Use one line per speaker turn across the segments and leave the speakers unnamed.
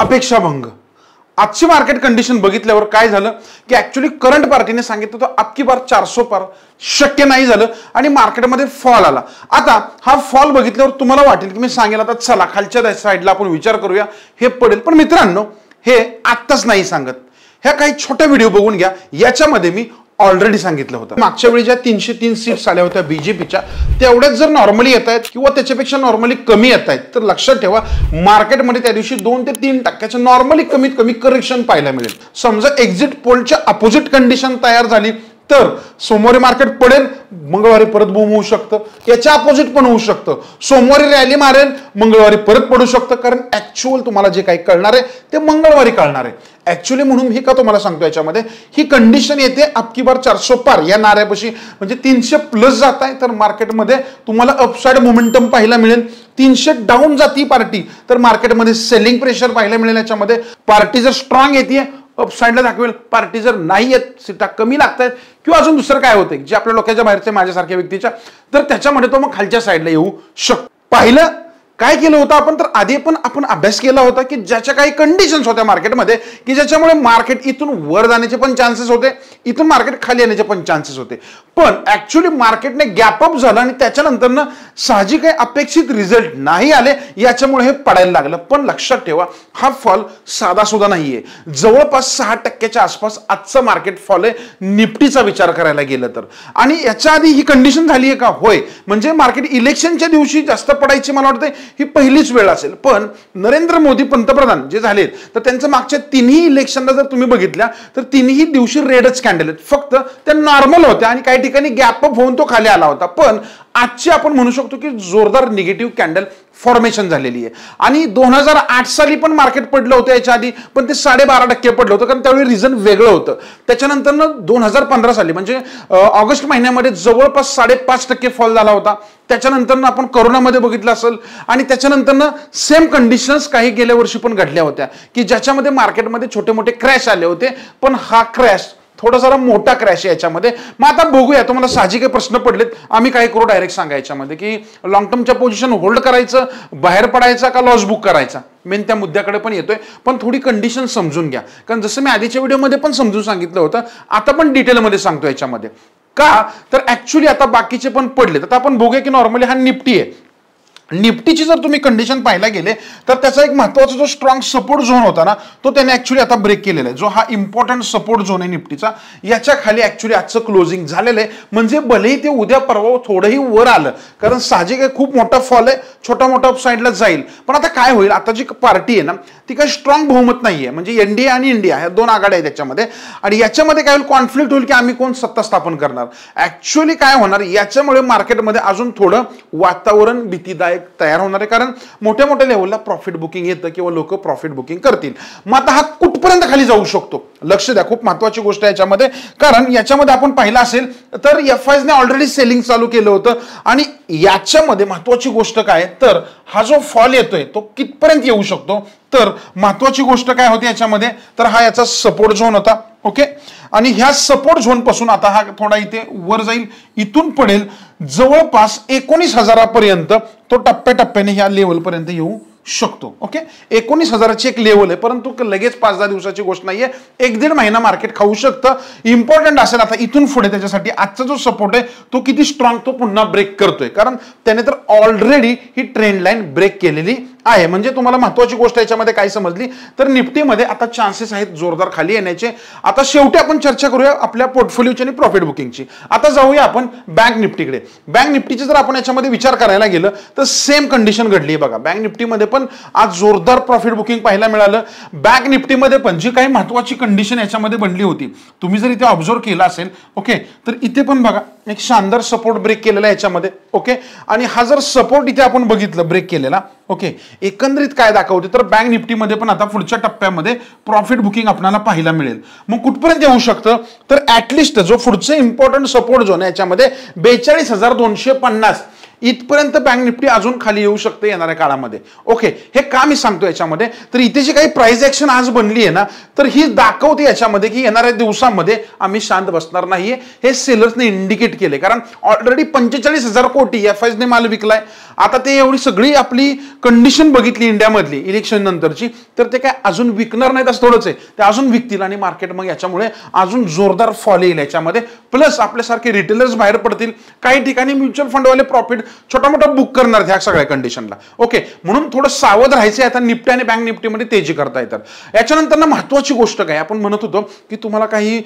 अपेक्षाभंग. आजची market condition बघितल्यावर काय झालं? की ऍक्च्युली करंट पार्टीने सांगितलं तर अबकी बार चारसो पार शक्य नाही झालं आणि मार्केटमध्ये फॉल आला. आता हा फॉल बघितल्यावर तुम्हाला वाटेल की मी सांगेल आता चला खालच्या साईडला आपण विचार करूया. हे पडेल. पण मित्रांनो हे आत्ताच नाही सांगत. ह्या काही छोट्या व्हिडिओ बघून घ्या. याच्यामध्ये मी ऑलरेडी सांगितलं होतं. मागच्या वेळी ज्या तीनशे तीन सीट्स आल्या होत्या बीजेपीच्या तेवढ्याच जर नॉर्मली येत आहेत किंवा त्याच्यापेक्षा नॉर्मली कमी येत आहेत तर लक्षात ठेवा मार्केटमध्ये त्या दिवशी दोन ते तीन टक्क्याचं नॉर्मली कमीत कमी करेक्शन पाहायला मिळेल. समजा एक्झिट पोलच्या अपोजिट कंडिशन तयार झाली तर सोमवारी मार्केट पडेल मंगळवारी परत बूम होऊ शकतं. याच्या अपोजिट पण होऊ शकतं. सोमवारी रॅली मारेल मंगळवारी परत पडू शकतं. कारण ऍक्च्युअल तुम्हाला जे काही कळणार आहे ते मंगळवारी कळणार आहे. ऍक्च्युअली म्हणून मी का तुम्हाला सांगतो याच्यामध्ये ही कंडिशन येते अबकी बार चारशे पार. या नाऱ्यापाशी म्हणजे तीनशे प्लस जात आहे तर मार्केटमध्ये तुम्हाला अपसाईड मोमेंटम पाहायला मिळेल. तीनशे डाऊन जाती पार्टी तर मार्केटमध्ये सेलिंग प्रेशर पाहायला मिळेल याच्यामध्ये. पार्टी जर स्ट्रॉंग येते अपसाईडला दाखवेल. पार्टी जर नाही येत सीटा कमी लागत आहेत किंवा अजून दुसरं काय होतं जे आपल्या लोकांच्या बाहेरचे माझ्यासारख्या व्यक्तीच्या तर त्याच्यामध्ये तो मग खालच्या साईडला येऊ शकतो पाहिलं काय केलं होतं आपण तर आधी पण आपण अभ्यास केला होता की ज्याच्या काही कंडिशन्स होत्या मार्केटमध्ये की ज्याच्यामुळे मार्केट इथून वर जाण्याचे पण चान्सेस होते इथून मार्केट खाली येण्याचे पण चान्सेस होते. पण ऍक्च्युली मार्केटने गॅपअप झालं आणि त्याच्यानंतर साहजिक आहे अपेक्षित रिझल्ट नाही आले याच्यामुळे हे पडायला लागलं. पण लक्षात ठेवा हा फॉल साधा सुद्धा नाहीये. जवळपास सहा टक्क्याच्या आसपास आजचं मार्केट फॉल आहे निफ्टीचा विचार करायला गेलं तर. आणि याच्या आधी ही कंडिशन झाली आहे का? होय. म्हणजे मार्केट इलेक्शनच्या दिवशी जास्त पडायची मला वाटतं ही पहिलीच वेळ असेल. पण नरेंद्र मोदी पंतप्रधान जे झाले तर त्यांचं मागच्या तिन्ही इलेक्शनला जर तुम्ही बघितल्या तर तिन्ही दिवशी रेडच कॅन्डल आहेत. फक्त त्या नॉर्मल होत्या आणि काही ठिकाणी गॅपअप होऊन तो खाली आला होता. पण आजची आपण म्हणू शकतो की जोरदार निगेटिव्ह कॅन्डल फॉर्मेशन झालेली आहे. आणि दोन हजार आठ साली पण मार्केट पडलं होतं याच्या आधी पण ते साडेबारा टक्के पडलं होतं कारण त्यावेळी रिझन वेगळं होतं. त्याच्यानंतर दोन हजार पंधरा साली म्हणजे ऑगस्ट महिन्यामध्ये जवळपास साडेपाच टक्के फॉल झाला होता. त्याच्यानंतर आपण करोनामध्ये बघितलं असेल आणि त्याच्यानंतर सेम कंडिशन्स काही गेल्या वर्षी पण घडल्या होत्या की ज्याच्यामध्ये मार्केटमध्ये छोटे मोठे क्रॅश आले होते पण हा क्रॅश थोडा जरा मोठा क्रॅश आहे याच्यामध्ये. मग आता बघूया तुम्हाला साहजिक प्रश्न पडलेत. आम्ही काय करू डायरेक्ट सांगा याच्यामध्ये की लॉंग टर्मच्या पोझिशन होल्ड करायचं बाहेर पडायचा का लॉस बुक करायचा? मेन त्या मुद्द्याकडे पण येतोय. पण थोडी कंडिशन समजून घ्या. कारण जसं मी आधीच्या व्हिडिओमध्ये पण समजून सांगितलं होतं आता पण डिटेलमध्ये सांगतो याच्यामध्ये. का? तर ऍक्च्युली आता बाकीचे पण पडले तर आपण बघूया की नॉर्मली हा निफ्टी आहे. निफ्टीची जर तुम्ही कंडिशन पाहायला गेले तर त्याचा एक महत्त्वाचा जो स्ट्रॉंग सपोर्ट झोन होता ना तो त्याने ऍक्च्युली आता ब्रेक केलेला आहे. जो हा इम्पॉर्टंट सपोर्ट झोन आहे निफ्टीचा याच्या खाली ऍक्च्युली आजचं क्लोजिंग झालेलं आहे. म्हणजे भलेही ते उद्या परवा थोडंही वर आलं कारण साहजिक आहे खूप मोठा फॉल आहे छोटा मोठा साईडला जाईल. पण आता काय होईल? आता जी पार्टी आहे ना ती काही स्ट्रॉंग बहुमत नाही आहे म्हणजे एनडीए आणि इंडिया ह्या दोन आघाड्या आहेत त्याच्यामध्ये आणि याच्यामध्ये काय होईल? कॉन्फ्लिक्ट होईल की आम्ही कोण सत्ता स्थापन करणार? ऍक्च्युअली काय होणार? याच्यामुळे मार्केटमध्ये अजून थोडं वातावरण भीतीदायक तयार होणार आहे. कारण मोठ्या मोठ्या लेवलला प्रॉफिट बुकिंग येतं किंवा लोक प्रॉफिट बुकिंग करतील. मग आता हा कुठपर्यंत खाली जाऊ शकतो. लक्ष द्या खूप महत्वाची गोष्ट आहे याच्यामध्ये. कारण याच्यामध्ये आपण पाहिलं असेल तर एफ आयने ऑलरेडी सेलिंग चालू केलं होतं. आणि याच्यामध्ये महत्वाची गोष्ट काय? तर हा जो फॉल येतोय तो कितपर्यंत येऊ शकतो? तर महत्वाची गोष्ट काय होती याच्यामध्ये? तर हा याचा सपोर्ट झोन होता ओके? आणि ह्या सपोर्ट झोनपासून आता हा थोडा इथे वर जाईल इथून पडेल जवळपास एकोणीस हजारापर्यंत तो टप्प्याटप्प्याने ह्या लेवलपर्यंत येऊ शकतो ओके एकोणीस हजाराची एक लेवल आहे परंतु लगेच पाच दहा दिवसाची गोष्ट नाहीये. एक दीड महिना मार्केट खाऊ शकतं. इम्पॉर्टंट असेल आता इथून पुढे त्याच्यासाठी आजचा जो सपोर्ट आहे तो किती स्ट्रॉंग तो पुन्हा ब्रेक करतोय. कारण त्याने तर ऑलरेडी ही ट्रेंड लाईन ब्रेक केलेली. आहे. म्हणजे तुम्हाला महत्वाची गोष्ट याच्यामध्ये काय समजली? तर निफ्टीमध्ये आता चान्सेस आहेत जोरदार खाली येण्याचे. आता शेवटी आपण चर्चा करूया आपल्या पोर्टफोलिओची आणि प्रॉफिट बुकिंगची आता जाऊया आपण बँक निफ्टीकडे. बँक निफ्टीचे जर आपण याच्यामध्ये विचार करायला गेलं तर सेम कंडिशन घडली आहे बघा. बँक निफ्टीमध्ये पण आज जोरदार प्रॉफिट बुकिंग पाहायला मिळालं. बँक निफ्टीमध्ये पण जी काही महत्वाची कंडिशन याच्यामध्ये बनली होती तुम्ही जर इथे ऑब्झर्व केला असेल ओके तर इथे पण बघा एक शानदार सपोर्ट ब्रेक केलेला याच्यामध्ये ओके आणि हा जर सपोर्ट इथे आपण बघितलं ब्रेक केलेला ओके एकंदरीत काय दाखवते? तर बँक निफ्टीमध्ये पण आता पुढच्या टप्प्यामध्ये प्रॉफिट बुकिंग आपल्याला पाहायला मिळेल. मग कुठपर्यंत येऊ शकतं? तर ऍटलिस्ट जो पुढचे इम्पॉर्टंट सपोर्ट झोन याच्यामध्ये बेचाळीस हजार दोनशे पन्नास. इथपर्यंत बँक निफ्टी अजून खाली येऊ शकते येणाऱ्या काळामध्ये. ओके हे का मी सांगतो याच्यामध्ये? तर इथे जी काही प्राइस ॲक्शन आज बनली आहे ना तर ही दाखवते याच्यामध्ये की येणाऱ्या दिवसामध्ये आम्ही शांत बसणार नाहीये. हे सेलर्सने इंडिकेट केले कारण ऑलरेडी पंचेचाळीस हजार कोटी एफ ने माल विकलाय. आता ते एवढी सगळी आपली कंडिशन बघितली इंडियामधली इलेक्शन नंतरची तर ते काय अजून विकणार नाहीत असं थोडंच आहे. ते अजून विकतील आणि मार्केट मग याच्यामुळे अजून जोरदार फॉल येईल याच्यामध्ये. प्लस आपल्यासारखे रिटेलर्स बाहेर पडतील. काही ठिकाणी म्युच्युअल फंडवाले प्रॉफिट छोटा मोठा बुक करणार ह्या सगळ्या कंडिशनला ओके म्हणून थोडं सावध राहायचं आता निफ्टी आणि बँक निफ्टीमध्ये तेजी करता येतात याच्यानंतर ना महत्वाची गोष्ट काय? आपण म्हणत होतो की तुम्हाला काही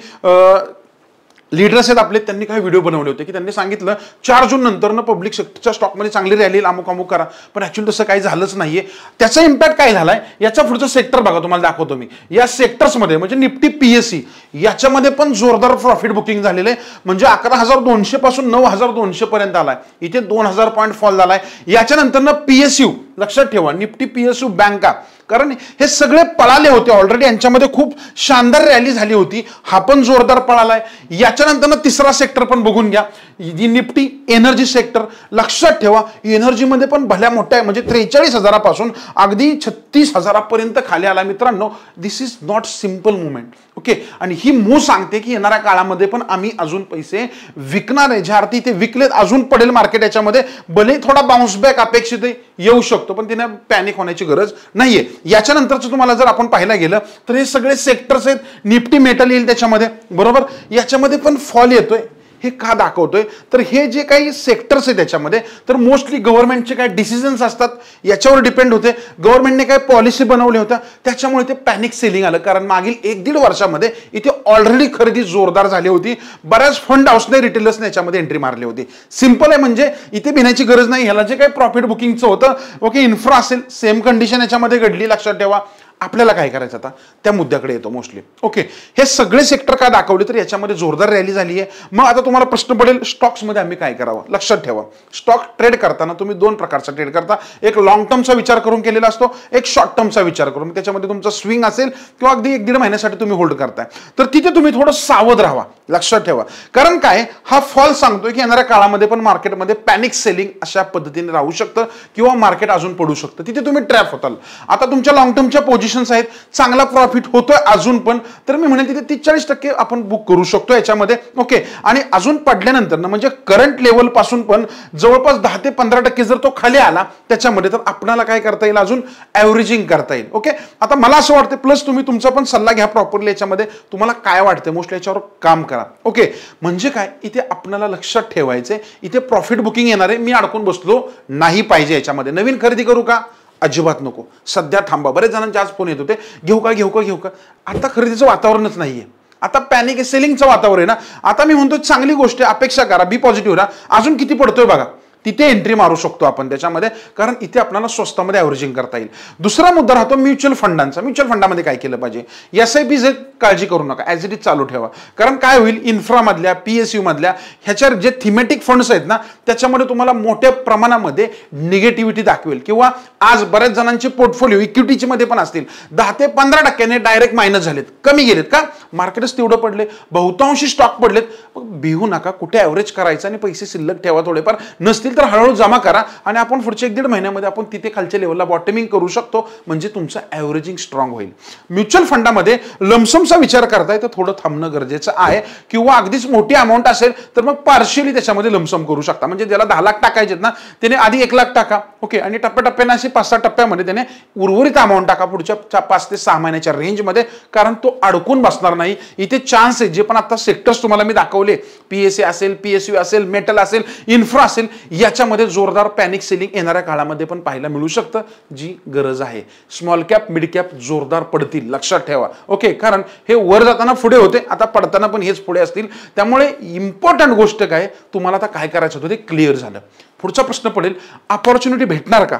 लीडर्स आहेत आपले त्यांनी काही व्हिडिओ बनवले होते की त्यांनी सांगितलं चार जून नंतर ना पब्लिक सेक्टरच्या स्टॉकमध्ये चांगली रॅली अमुक अमुक करा. पण ऍक्च्युली तसं काही झालंच नाहीये. त्याचा इम्पॅक्ट काय झालाय? याचा पुढचं सेक्टर बघा तुम्हाला दाखवतो मी. या सेक्टर्समध्ये म्हणजे निफ्टी पीएससी याच्यामध्ये पण जोरदार प्रॉफिट बुकिंग झालेलं आहे. म्हणजे अकरा हजार दोनशे पासून नऊ हजार दोनशे पर्यंत आलाय. इथे दोन हजार पॉईंट फॉल झालाय. याच्यानंतर ना पीएसयू लक्षात ठेवा निफ्टी पीएसयू बँका. कारण हे सगळे पळाले होते ऑलरेडी यांच्यामध्ये खूप शानदार रॅली झाली होती. हा पण जोरदार पळालाय. याच्यानंतर तिसरा सेक्टर पण बघून घ्या. निफ्टी एनर्जी सेक्टर लक्षात ठेवा एनर्जीमध्ये पण भल्या मोठ्या आहे. म्हणजे त्रेचाळीस हजारापासून अगदी छत्तीस हजारापर्यंत खाली आला मित्रांनो. This is not simple movement okay आणि ही मूळ सांगते की येणाऱ्या काळामध्ये पण आम्ही अजून पैसे विकणार आहे. ज्या अर्थी ते विकलेत अजून पडेल मार्केट याच्यामध्ये. भले थोडा बाउन्स बॅक अपेक्षित येऊ शकतो पण तिने पॅनिक होण्याची गरज नाहीये. याच्यानंतरचं तुम्हाला जर आपण पाहायला गेलं तर हे सगळे सेक्टर्स आहेत. निफ्टी मेटल येईल त्याच्यामध्ये. बरोबर? याच्यामध्ये पण फॉल येतोय. हे का दाखवतोय? तर हे जे काही सेक्टर्स आहे त्याच्यामध्ये तर मोस्टली गव्हर्नमेंटचे काय डिसिजन्स असतात याच्यावर डिपेंड होते. गव्हर्नमेंटने काय पॉलिसी बनवली होत्या त्याच्यामुळे ते पॅनिक सेलिंग आलं. कारण मागील एक दीड वर्षामध्ये इथे ऑलरेडी खरेदी जोरदार झाली होती. बऱ्याच फंड हाऊसने रिटेलर्सने याच्यामध्ये एंट्री मारली होती. सिंपल आहे म्हणजे इथे भिण्याची गरज नाही. ह्याला जे काही प्रॉफिट बुकिंगचं होतं ओके इन्फ्रा असेल सेम कंडिशन याच्यामध्ये घडली लक्षात ठेवा. आपल्याला काय करायचं आता? त्या मुद्द्याकडे येतो मोस्टली ओके हे सगळे सेक्टर का दाखवले तर याच्यामध्ये जोरदार रॅली झाली आहे. मग आता तुम्हाला प्रश्न पडेल स्टॉक्समध्ये आम्ही काय करावं? लक्षात ठेवा. स्टॉक ट्रेड करताना तुम्ही दोन प्रकारचा ट्रेड करता. एक लॉंग टर्मचा विचार करून केलेला असतो एक शॉर्ट टर्मचा विचार करून. त्याच्यामध्ये तुमचा स्विंग असेल किंवा अगदी एक दीड महिन्यासाठी तुम्ही होल्ड करताय. तर तिथे तुम्ही थोडं सावध राहा. लक्षात ठेवा. कारण काय? हा फॉल सांगतोय की येणाऱ्या काळामध्ये पण मार्केटमध्ये पॅनिक सेलिंग अशा पद्धतीने राहू शकतं किंवा मार्केट अजून पडू शकतं. तिथे तुम्ही ट्रॅप होताल. आता तुमच्या लॉंग टर्मच्या पोझिशन्स आहेत. चांगला प्रॉफिट होतोय अजून पण. तर मी म्हणेन तिथे तीस चाळीस टक्के आपण बुक करू शकतो याच्यामध्ये. ओके आणि अजून पडल्यानंतर ना म्हणजे करंट लेवलपासून पण जवळपास दहा ते पंधरा टक्के जर तो खाली आला त्याच्यामध्ये तर आपणाला काय करता येईल? अजून ॲव्हरेजिंग करता येईल. ओके आता मला असं वाटतं प्लस तुम्ही तुमचा पण सल्ला घ्या प्रॉपरली याच्यामध्ये. तुम्हाला काय वाटतं मोस्टली याच्यावर काम करा. ओके म्हणजे काय? इथे आपल्याला लक्षात ठेवायचंय इथे प्रॉफिट बुकिंग येणार आहे मी अडकून बसलो नाही पाहिजे याच्यामध्ये. नवीन खरेदी करू का? अजिबात नको. सध्या थांबा. बरेच जणांचे आज फोन येत होते. घेऊ का घेऊ का घेऊ का? आता खरेदीचं वातावरणच नाही आहे आता पॅनिक सेलिंगचं वातावरण आहे ना. आता मी म्हणतो चांगली गोष्ट आहे अपेक्षा करा बी पॉझिटिव्ह राहा. अजून किती पडतोय बघा. तिथे एंट्री मारू शकतो आपण त्याच्यामध्ये कारण इथे आपल्याला स्वस्तामध्ये ॲव्हरेजिंग करता येईल. दुसरा मुद्दा राहतो म्युच्युअल फंडांचा म्युच्युअल फंडामध्ये काय केलं पाहिजे? एस आय पीचे काळजी करू नका. ॲज इट इज चालू ठेवा. कारण काय होईल? इन्फ्रामधल्या पी एस मधल्या ह्याच्या जे थिमॅटिक फंड्स आहेत ना त्याच्यामध्ये तुम्हाला मोठ्या प्रमाणामध्ये निगेटिव्हिटी दाखवेल. किंवा आज बऱ्याच जणांचे पोर्टफोलिओ इक्विटीचे मध्ये पण असतील. दहा ते पंधरा टक्क्याने डायरेक्ट मायनस झालेत. कमी गेलेत का? मार्केटच तेवढं पडले. बहुतांशी स्टॉक पडलेत. मग भिवू नका. कुठे ॲव्हरेज करायचं आणि पैसे शिल्लक ठेवा थोडेफार. नसतील तर हळूहळू जमा करा आणि आपण पुढच्या एक दीड महिन्यामध्ये आपण तिथे खालच्या लेवलला बॉटमिंग करू शकतो. म्हणजे तुमचं ॲव्हरेजिंग स्ट्रॉंग होईल. म्युच्युअल फंडामध्ये लमसमचा विचार करताय तर थोडं थांबणं गरजेचं आहे. किंवा अगदीच मोठी अमाऊंट असेल तर मग पार्शियली त्याच्यामध्ये लमसम करू शकता. म्हणजे ज्याला दहा लाख टाकायचे ना त्याने आधी एक लाख टाका. ओके आणि टप्प्याटप्प्याने असे पाच सहा टप्प्यामध्ये त्याने उर्वरित अमाऊंट टाका पुढच्या पाच ते सहा महिन्याच्या रेंजमध्ये कारण तो अडकून बसणार नाही. इथे चान्स आहे. जे पण आता सेक्टर्स तुम्हाला मी दाखवले. पीएससी असेल पीएसयू असेल मेटल असेल इन्फ्रा असेल याच्यामध्ये जोरदार पॅनिक सेलिंग येणाऱ्या काळामध्ये पण पाहायला मिळू शकतं जी गरज आहे. स्मॉल कॅप मिड कॅप जोरदार पडतील लक्षात ठेवा. ओके कारण हे वर जाताना पुढे होते आता पडताना पण हेच पुढे असतील. त्यामुळे इम्पॉर्टंट गोष्ट काय तुम्हाला आता काय करायचं होतं ते क्लिअर झालं. पुढचा प्रश्न पडेल अपॉर्च्युनिटी भेटणार का?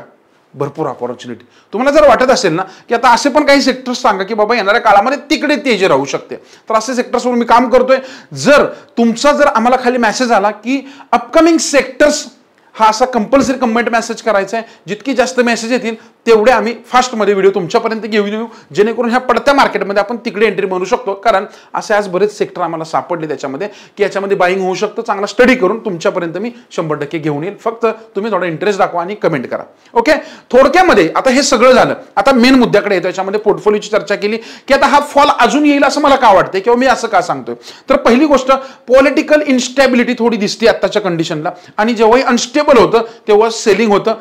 भरपूर अपॉर्च्युनिटी तुम्हाला जर वाटत असेल ना की आता असे पण काही सेक्टर्स सांगा की बाबा येणाऱ्या काळामध्ये तिकडे तेजी राहू शकते. तर असे सेक्टर्सवर मी काम करतोय. जर तुमचा जर आम्हाला खाली मेसेज आला की अपकमिंग सेक्टर्स हा असा कंपल्सरी कमेंट मेसेज करायचा आहे जितकी जास्त मेसेज येतील तेवढे आम्ही फास्टमध्ये व्हिडिओ तुमच्यापर्यंत घेऊन येऊ. जेणेकरून ह्या पडत्या मार्केटमध्ये आपण तिकडे एंट्री म्हणू शकतो. कारण असे आज बरेच सेक्टर आम्हाला सापडले त्याच्यामध्ये की याच्यामध्ये बाईंग होऊ शकतं. चांगला स्टडी करून तुमच्यापर्यंत मी शंभर टक्के घेऊन येईल. फक्त तुम्ही थोडा इंटरेस्ट दाखवा आणि कमेंट करा. ओके थोडक्यामध्ये आता हे सगळं झालं. आता मेन मुद्द्याकडे येतो. याच्यामध्ये पोर्टफोलिओची चर्चा केली की आता हा फॉल अजून येईल असं मला का वाटतं किंवा मी असं का सांगतोय? तर पहिली गोष्ट पॉलिटिकल इन्स्टॅबिलिटी थोडी दिसते आत्ताच्या कंडिशनला आणि जेव्हाही अनस्टेबल होतं तेव्हा सेलिंग होतं.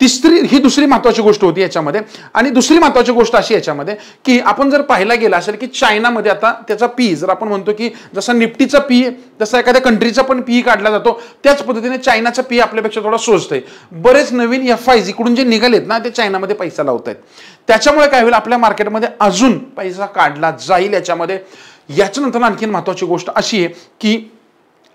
तिसरी ही दुसरी महत्वाची गोष्ट होती याच्यामध्ये. आणि दुसरी महत्वाची गोष्ट अशी याच्यामध्ये की आपण जर पाहायला गेला असेल की चायनामध्ये आता त्याचा पी जर आपण म्हणतो की जसा निफ्टीचा पी जसा एखाद्या कंट्रीचा पण पी काढला जातो त्याच पद्धतीने चायनाचा पी आपल्यापेक्षा थोडा स्वस्त आहे. बरेच नवीन एफ आय इकडून जे निघालेत ना ते चायनामध्ये पैसा लावत आहेत त्याच्यामुळे काय होईल आपल्या मार्केटमध्ये अजून पैसा काढला जाईल याच्यामध्ये. याच्यानंतर आणखीन महत्वाची गोष्ट अशी आहे की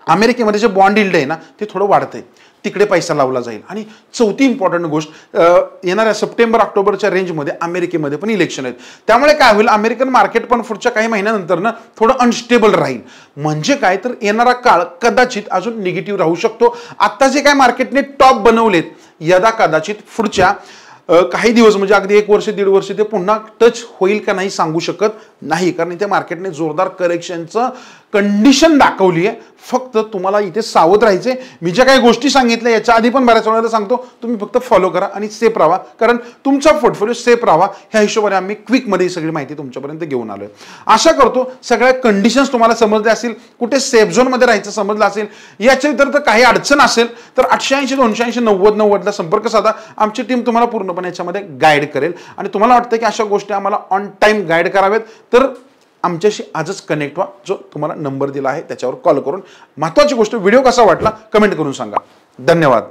अमेरिकेमध्ये जे बॉन्ड इल्ड आहे ना ते थोडं वाढतंय. तिकडे पैसा लावला जाईल. आणि चौथी इम्पॉर्टंट गोष्ट येणाऱ्या सप्टेंबर ऑक्टोबरच्या रेंजमध्ये अमेरिकेमध्ये पण इलेक्शन आहेत. त्यामुळे काय होईल अमेरिकन मार्केट पण पुढच्या काही महिन्यानंतर ना थोडं अनस्टेबल राहील. म्हणजे काय तर येणारा काळ कदाचित अजून निगेटिव्ह राहू शकतो. आत्ता जे काय मार्केटने टॉप बनवलेत यदा कदाचित पुढच्या काही दिवस म्हणजे अगदी एक वर्ष दीड वर्ष ते पुन्हा टच होईल का नाही सांगू शकत नाही. कारण इथे मार्केटने जोरदार करेक्शनचं कंडिशन दाखवली आहे फक्त तुम्हाला इथे सावध राहायचे मी ज्या काही गोष्टी सांगितल्या याच्या आधी पण बऱ्याच वेळेला सांगतो तुम्ही फक्त फॉलो करा आणि सेफ राहा. कारण तुमचा पोर्टफोलिओ सेफ राहा ह्या हिशोबाने आम्ही क्विकमध्ये ही सगळी माहिती तुमच्यापर्यंत घेऊन आलोय. आशा करतो सगळ्या कंडिशन्स तुम्हाला समजल्या असतील कुठे सेफ झोनमध्ये राहायचं समजलं असेल याच्या व्यतिरिक्त काही अडचण असेल तर आठशे ऐंशी दोनशे ऐंशी नव्वद नव्वदला संपर्क साधा. आमची टीम तुम्हाला पूर्णपणे याच्यामध्ये गाईड करेल. आणि तुम्हाला वाटतं की अशा गोष्टी आम्हाला ऑन टाईम गाईड कराव्यात तर आमच्याशी आजच कनेक्ट व्हा. जो तुम्हाला नंबर दिला आहे त्याच्यावर कॉल करून महत्त्वाची गोष्ट व्हिडिओ कसा वाटला कमेंट करून सांगा. धन्यवाद.